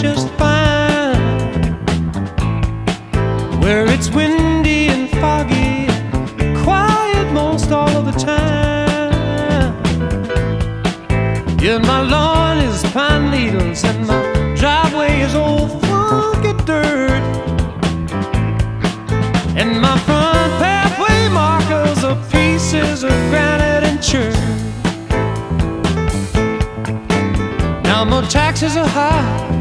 just fine. Where it's windy and foggy, quiet most all of the time. Yeah, my lawn is pine needles and my driveway is old funky dirt. And my front pathway markers are pieces of granite and chert. Now my taxes are high,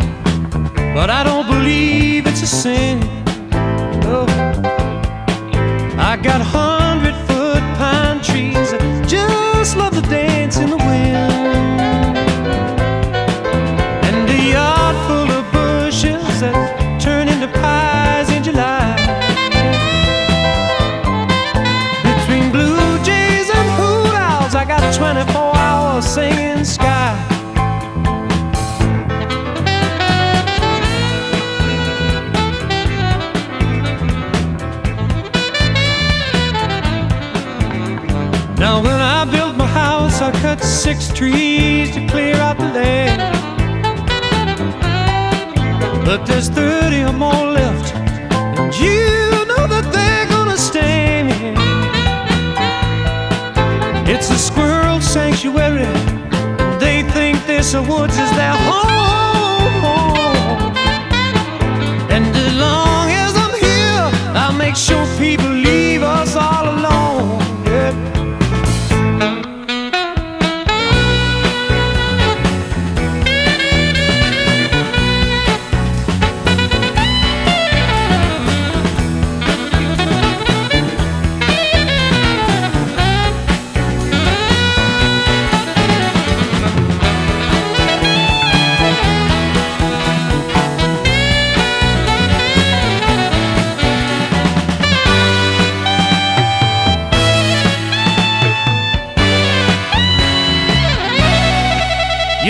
but I don't believe it's a sin. I got hundred foot pine trees that just love to dance in the wind. And a yard full of bushes that turn into pies in July. Between blue jays and hoot owls, I got a 24 hours singing sky. I cut six trees to clear out the land. But there's 30 or more left, and you know that they're gonna stay. It's a squirrel sanctuary, they think this woods is their home.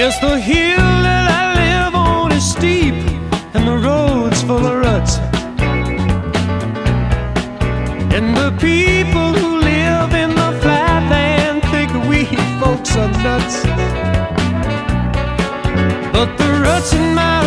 Yes, the hill that I live on is steep and the road's full of ruts. And the people who live in the flatland think we folks are nuts. But the ruts in my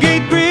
Gate